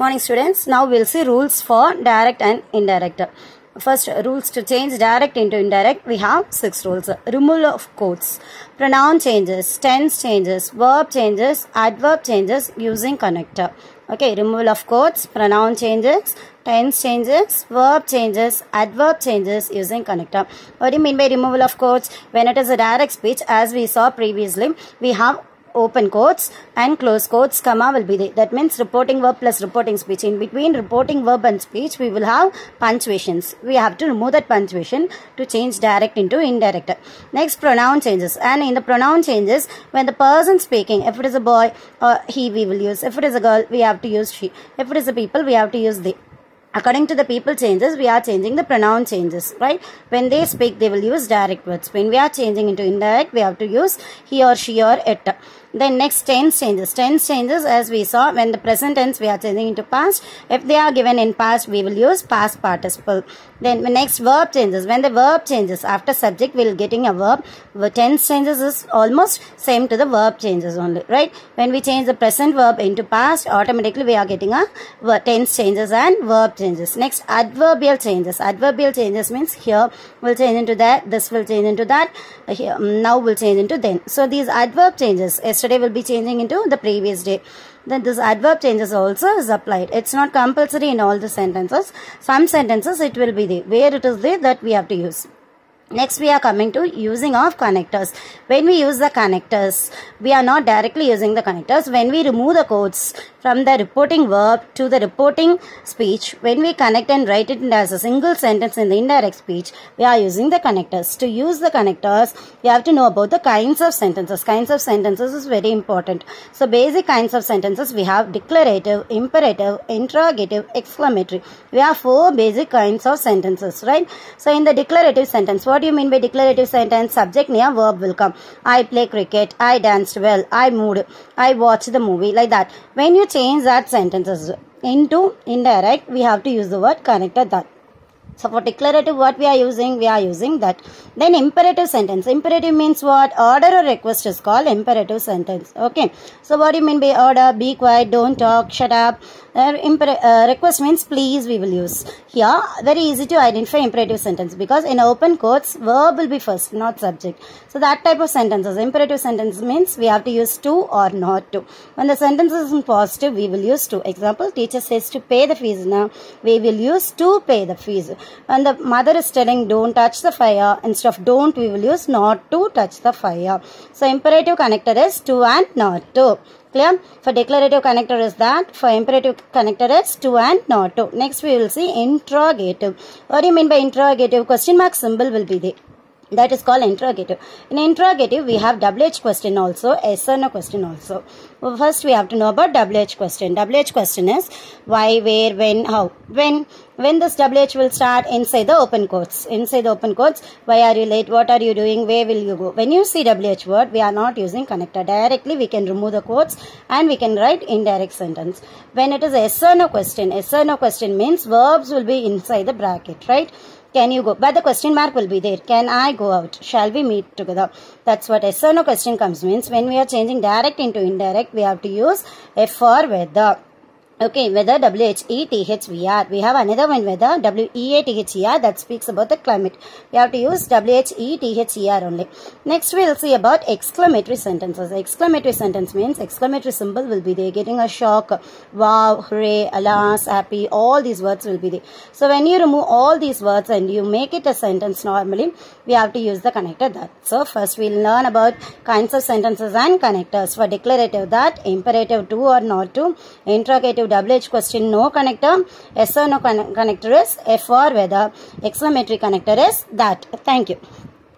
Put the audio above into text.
Morning students. Now we'll see rules for direct and indirect. First, rules to change direct into indirect. We have six rules. Removal of quotes, pronoun changes, tense changes, verb changes, adverb changes using connector. Okay, removal of quotes, pronoun changes, tense changes, verb changes, adverb changes using connector. What do you mean by removal of quotes? When it is a direct speech, as we saw previously, we have open quotes and close quotes comma will be there that means reporting verb plus reporting speech. In between reporting verb and speech we will have punctuations. We have to remove that punctuation to change direct into indirect. Next pronoun changes. And in the pronoun changes when the person speaking if it is a boy or he we will use. If it is a girl we have to use she. If it is a people we have to use they. According to the people changes we are changing the pronoun changes right? When they speak they will use direct words. When we are changing into indirect we have to use he or she or it then next tense changes. Tense changes as we saw when the present tense we are changing into past. If they are given in past we will use past participle. Then the next verb changes. When the verb changes after subject we will getting a verb. The tense changes is almost same to the verb changes only right? When we change the present verb into past automatically we are getting a tense changes and verb changes. Next adverbial changes. Adverbial changes means here will change into that this will change into that here mm, now will change into then. So these adverb changes yesterday will be changing into the previous day. Then this adverb changes also is applied. It's not compulsory in all the sentences. Some sentences it will be there. Where it is there that we have to use Next, we are coming to using of connectors. When we use the connectors, we are not directly using the connectors. When we remove the quotes from the reporting verb to the reporting speech, when we connect and write it as a single sentence in the indirect speech, we are using the connectors. To use the connectors, we have to know about the kinds of sentences. Kinds of sentences is very important. So, basic kinds of sentences, we have declarative, imperative, interrogative, exclamatory. We have four basic kinds of sentences, right? So, in the declarative sentence, what what do you mean by declarative sentence? Subject near verb will come. I play cricket. I danced well. I moved. I watched the movie. Like that. When you change that sentences into indirect, we have to use the word connector that. So for declarative, what we are using? We are using that. Then imperative sentence. Imperative means what? Order or request is called imperative sentence. Okay. So what do you mean by order? Be quiet, don't talk, shut up. Uh, request means please we will use. Here, very easy to identify imperative sentence because in open quotes, verb will be first, not subject. So that type of sentences, imperative sentence means we have to use to or not to. When the sentence is in positive, we will use to. Example, teacher says to pay the fees now, we will use to pay the fees. When the mother is telling don't touch the fire, instead of don't, we will use not to touch the fire. So imperative connector is to and not to. Clear? For declarative connector is that. For imperative connector is to and not to. Next we will see interrogative. What do you mean by interrogative? Question mark symbol will be there. That is called interrogative. In interrogative, we have WH question also, yes or no question also. Well, first, we have to know about WH question. WH question is why, where, when, how. When when this WH will start inside the open quotes. Inside the open quotes, why are you late? What are you doing? Where will you go? When you see WH word, we are not using connector. Directly, we can remove the quotes and we can write indirect sentence. When it is yes or no question, yes or no question means verbs will be inside the bracket, right? Can you go? But the question mark will be there. Can I go out? Shall we meet together? That's what yes or no question comes means. When we are changing direct into indirect, we have to use F for whether. Okay, whether W-H-E-T-H-V-R. We have another one whether W-E-A-T-H-E-R that speaks about the climate. We have to use W-H-E-T-H-E-R only. Next we will see about exclamatory sentences. Exclamatory sentence means exclamatory symbol will be there. Getting a shock, wow, hooray, alas, happy, all these words will be there. So when you remove all these words and you make it a sentence normally, we have to use the connector that. So first we will learn about kinds of sentences and connectors. For declarative that, imperative to or not to, interrogative WH question no connector, yes or no connector is F or whether, exclamatory connector is that. Thank you.